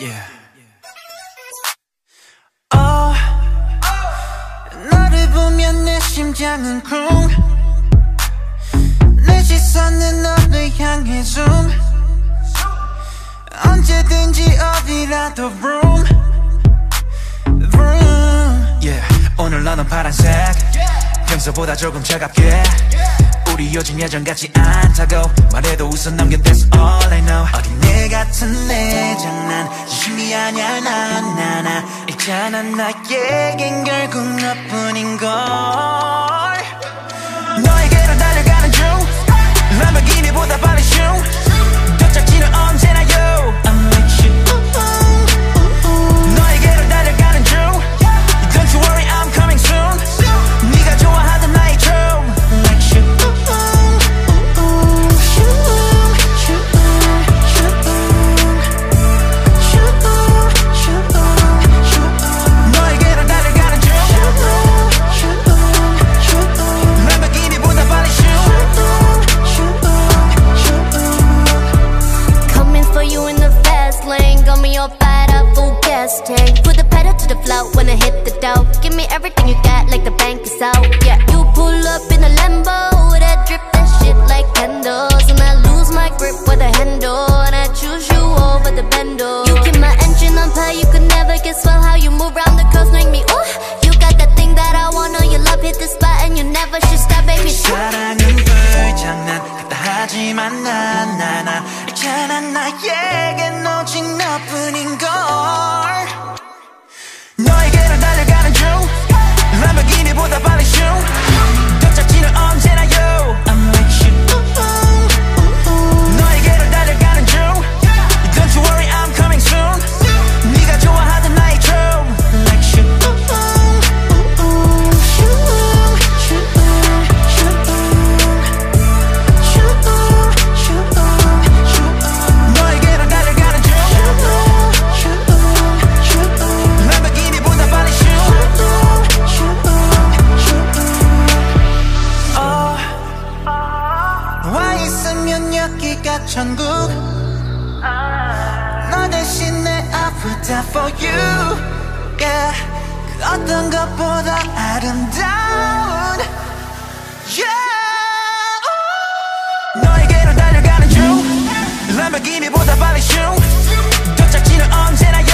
Yeah. Oh, 너를 보면 내 심장은 쿵. 내 시선은 너를 향해 zoom. 언제든지 어디라도 room. room. Yeah. 오늘 너는 파란색. 평소보다 조금 차갑게. 우리 요즘 예전 같지 않다고 말해도 웃어 넘겨 That's all I know. 어린애 같은 내 장난 진심이 아냐 나나나. 있잖아 나에겐 결국 너뿐인 걸 everything you got, like the bank is out. Yeah, you pull up in a Lambo. That drip, that shit like candles. And I lose my grip with the handle. And I choose you over the bendo. You keep my engine on fire, you could never guess well how you move around the curves, make me ooh. You got that thing that I want, know you love, hit the spot, and you never should stop, baby. 사랑은 불장난 같다 하지만 난나나 있잖아 나에겐 각기각 천국 너 대신 내 아프다 for you yeah. 그 어떤 것보다 아름다운 yeah. 너에게로 달려가는 중 람보기니보다 빨리 슝 도착지는 언제나